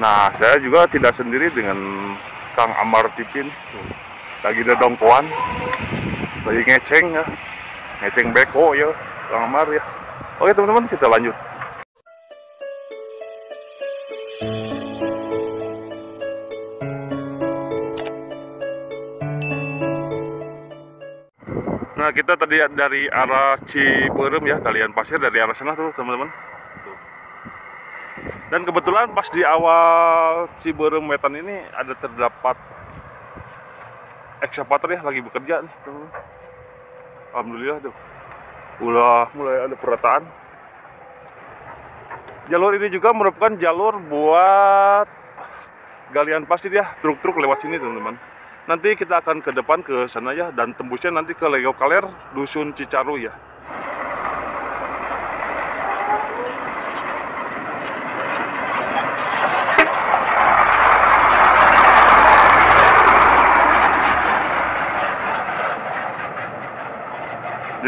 Nah, saya juga tidak sendiri dengan Kang Amar Tipin. Lagi dongkoan, lagi ngeceng ya, ngeceng beko ya, Kang Amar ya. Oke teman-teman, kita lanjut. Nah, kita tadi dari arah Ciberem ya, kalian pasir dari arah sana tuh, teman-teman. Tuh. Dan kebetulan pas di awal Ciberem Wetan ini ada terdapat ekskavator ya lagi bekerja nih, teman-teman. Alhamdulillah tuh. Udah mulai ada perataan. Jalur ini juga merupakan jalur buat galian pasir ya, truk-truk lewat sini, teman-teman nanti kita akan ke depan ke sana ya dan tembusnya nanti ke Lego Kaler Dusun Cicaru ya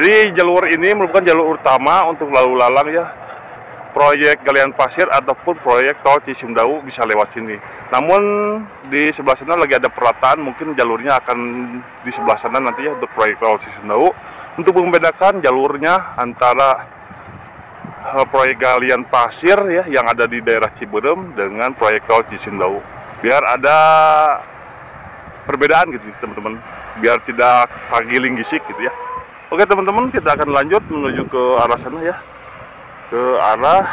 Jadi jalur ini merupakan jalur utama untuk lalu lalang ya proyek galian pasir ataupun proyek tol Cisumdawu bisa lewat sini. Namun di sebelah sana lagi ada perataan, mungkin jalurnya akan di sebelah sana nanti ya untuk proyek tol Cisumdawu untuk membedakan jalurnya antara uh, proyek galian pasir ya yang ada di daerah Ciberem dengan proyek tol Cisumdawu. Biar ada perbedaan gitu teman-teman, biar tidak pagiling gisik gitu ya. Oke teman-teman, kita akan lanjut menuju ke arah sana ya ke arah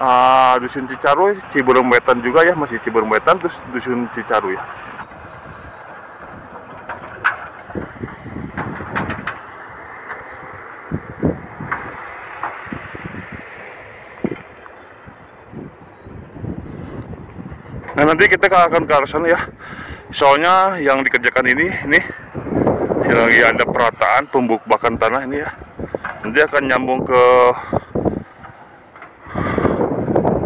uh, dusun Cicaru, Ciberem Wetan juga ya, masih Ciberem Wetan terus dusun Cicaru ya. Nah nanti kita akan ke arah sana ya. Soalnya yang dikerjakan ini, ini lagi ada perataan pembukaan tanah ini ya. Nanti akan nyambung ke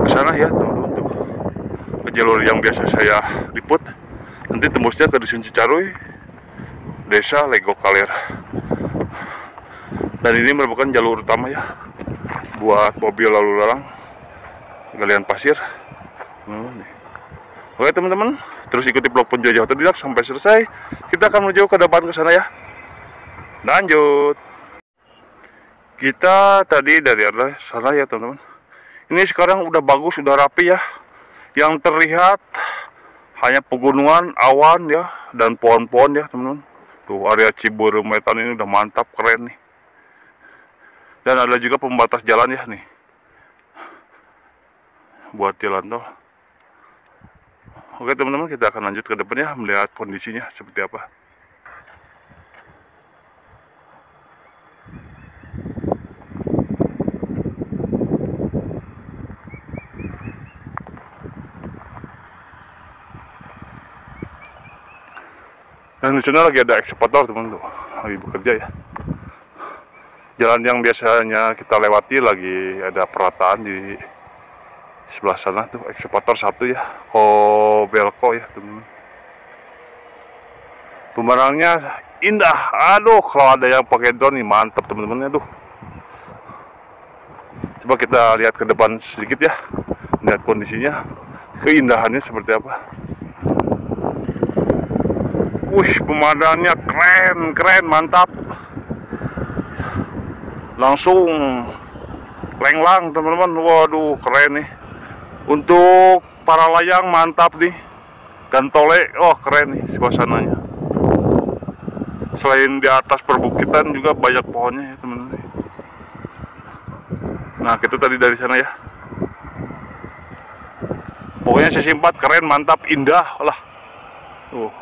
ke sana ya teman-teman tuh. Ke jalur yang biasa saya liput. Nanti tembusnya ke dusun Cicaruy desa Lego Kaler dan ini merupakan jalur utama ya buat mobil lalu lalang galian pasir. Oke teman-teman terus ikuti blog penjajah otodidak sampai selesai. Kita akan menuju ke depan ke sana ya. Lanjut. Kita tadi dari arah sana ya teman-teman. Ini sekarang udah bagus udah rapi ya. Yang terlihat hanya pegunungan awan ya dan pohon-pohon ya teman-teman. Tuh area Ciberem Wetan ini udah mantap keren nih. Dan ada juga pembatas jalan ya nih. Buat jalan tol oke teman-teman kita akan lanjut ke depannya melihat kondisinya seperti apa Dan di sana lagi ada ekskavator teman tuh, lagi bekerja ya. Jalan yang biasanya kita lewati lagi ada perataan di sebelah sana tuh ekskavator satu ya, Kobelko ya teman-teman. Pemandangannya indah, aduh kalau ada yang pakai drone nih mantap teman-teman aduh. Coba kita lihat ke depan sedikit ya, lihat kondisinya, keindahannya seperti apa. Wih, pemandangannya keren, keren, mantap. Langsung lenglang, teman-teman. Waduh, keren nih. Untuk para layang mantap nih. Gantole, oh keren nih suasananya. Selain di atas perbukitan juga banyak pohonnya ya, teman-teman. Nah, kita tadi dari sana ya. Pokoknya sesimpat, keren, mantap, indah lah. Tuh.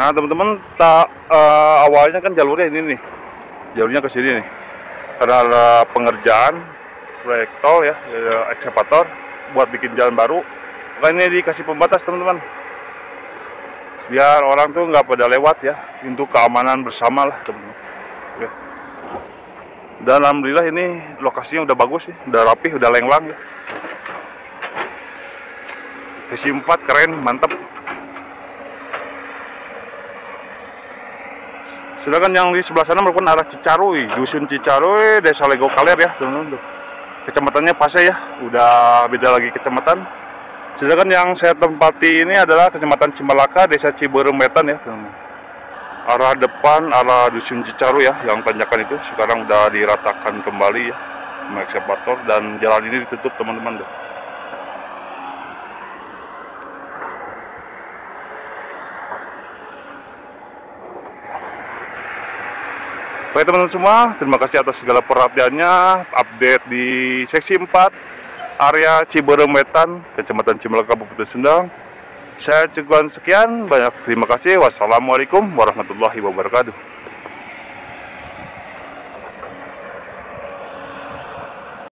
Nah teman-teman, tak eh, awalnya kan jalurnya ini nih, jalurnya ke sini nih. Karena pengerjaan proyek tol ya, ekskavator buat bikin jalan baru. Makanya dikasih pembatas teman-teman. Biar orang tuh nggak pada lewat ya, untuk keamanan bersama lah teman-teman. Oke. Dan alhamdulillah ini lokasinya udah bagus sih, udah rapi, udah lenglang ya. Sesi 4 keren, mantap. Sedangkan yang di sebelah sana merupakan arah Cicarui, dusun Cicarui, desa Lego Kaler ya, teman-teman. Kecamatannya Pase ya, udah beda lagi kecamatan. Sedangkan yang saya tempati ini adalah kecamatan Cimalaka, desa Ciberembetan ya, teman-teman. Arah depan, arah dusun Cicaru ya, yang tanjakan itu sekarang udah diratakan kembali ya, sama dan jalan ini ditutup teman-teman Baik teman-teman semua, terima kasih atas segala perhatiannya. Update di seksi 4 area Ciberem Wetan, Kecamatan Cimalaka, Kabupaten Sendang. Saya cukup sekian, banyak terima kasih. Wassalamualaikum warahmatullahi wabarakatuh.